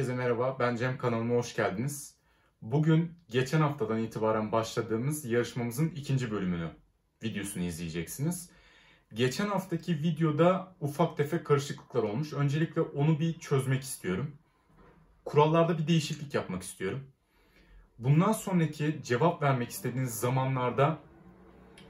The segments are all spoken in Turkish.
Herkese merhaba, ben Cem kanalıma hoş geldiniz. Bugün geçen haftadan itibaren başladığımız yarışmamızın ikinci bölümünü, videosunu izleyeceksiniz. Geçen haftaki videoda ufak tefek karışıklıklar olmuş. Öncelikle onu bir çözmek istiyorum. Kurallarda bir değişiklik yapmak istiyorum. Bundan sonraki cevap vermek istediğiniz zamanlarda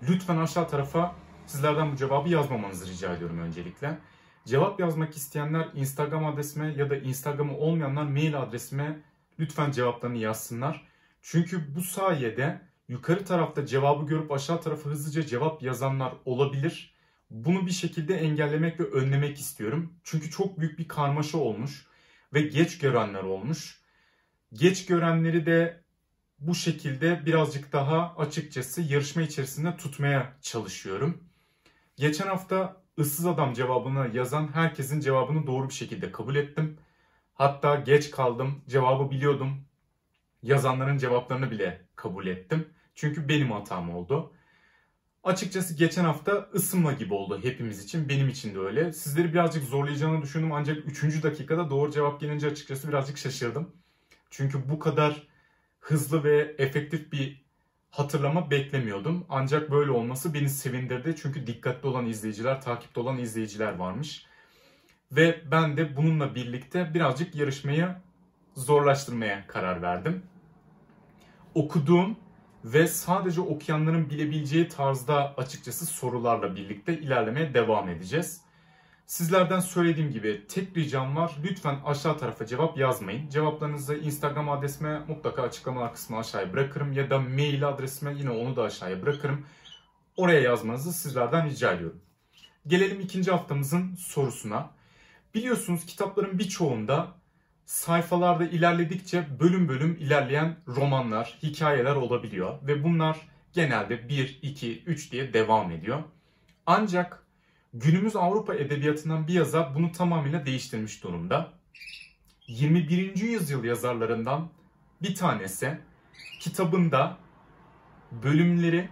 lütfen aşağı tarafa sizlerden bu cevabı yazmamanızı rica ediyorum öncelikle. Cevap yazmak isteyenler Instagram adresime ya da Instagram'ı olmayanlar mail adresime lütfen cevaplarını yazsınlar. Çünkü bu sayede yukarı tarafta cevabı görüp aşağı tarafa hızlıca cevap yazanlar olabilir. Bunu bir şekilde engellemek ve önlemek istiyorum. Çünkü çok büyük bir karmaşa olmuş ve geç görenler olmuş. Geç görenleri de bu şekilde birazcık daha açıkçası yarışma içerisinde tutmaya çalışıyorum. Geçen hafta ıssız adam cevabını yazan herkesin cevabını doğru bir şekilde kabul ettim. Hatta geç kaldım, cevabı biliyordum. Yazanların cevaplarını bile kabul ettim. Çünkü benim hatam oldu. Açıkçası geçen hafta ısınma gibi oldu hepimiz için. Benim için de öyle. Sizleri birazcık zorlayacağını düşündüm ancak 3. dakikada doğru cevap gelince açıkçası birazcık şaşırdım. Çünkü bu kadar hızlı ve efektif bir hatırlama beklemiyordum. Ancak böyle olması beni sevindirdi. Çünkü dikkatli olan izleyiciler, takipte olan izleyiciler varmış. Ve ben de bununla birlikte birazcık yarışmayı zorlaştırmaya karar verdim. Okuduğum ve sadece okuyanların bilebileceği tarzda açıkçası sorularla birlikte ilerlemeye devam edeceğiz. Sizlerden söylediğim gibi tek ricam var. Lütfen aşağı tarafa cevap yazmayın. Cevaplarınızı Instagram adresime mutlaka açıklamalar kısmına aşağıya bırakırım. Ya da mail adresime yine onu da aşağıya bırakırım. Oraya yazmanızı sizlerden rica ediyorum. Gelelim ikinci haftamızın sorusuna. Biliyorsunuz kitapların birçoğunda sayfalarda ilerledikçe bölüm bölüm ilerleyen romanlar, hikayeler olabiliyor. Ve bunlar genelde 1, 2, 3 diye devam ediyor. Ancak Günümüz Avrupa edebiyatından bir yazar bunu tamamıyla değiştirmiş durumda. 21. yüzyıl yazarlarından bir tanesi kitabında bölümleri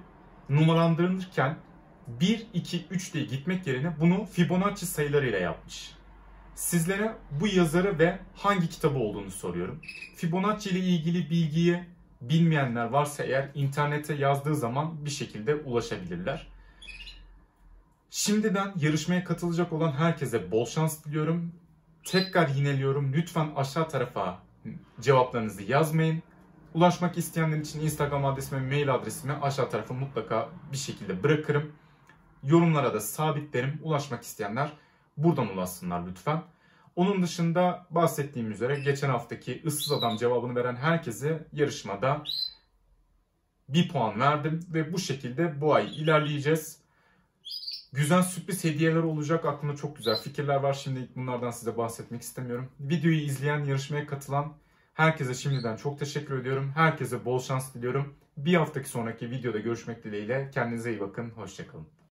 numaralandırılırken 1, 2, 3 diye gitmek yerine bunu Fibonacci sayılarıyla yapmış. Sizlere bu yazarı ve hangi kitabı olduğunu soruyorum. Fibonacci ile ilgili bilgiyi bilmeyenler varsa eğer internete yazdığı zaman bir şekilde ulaşabilirler. Şimdiden yarışmaya katılacak olan herkese bol şans diliyorum. Tekrar yineliyorum. Lütfen aşağı tarafa cevaplarınızı yazmayın. Ulaşmak isteyenler için Instagram adresime, mail adresime aşağı tarafa mutlaka bir şekilde bırakırım. Yorumlara da sabitlerim. Ulaşmak isteyenler buradan ulaşsınlar lütfen. Onun dışında bahsettiğim üzere geçen haftaki ıssız adam cevabını veren herkese yarışmada bir puan verdim ve bu şekilde bu ay ilerleyeceğiz. Güzel sürpriz hediyeler olacak. Aklımda çok güzel fikirler var. Şimdi bunlardan size bahsetmek istemiyorum. Videoyu izleyen, yarışmaya katılan herkese şimdiden çok teşekkür ediyorum. Herkese bol şans diliyorum. Bir haftaki sonraki videoda görüşmek dileğiyle. Kendinize iyi bakın. Hoşçakalın.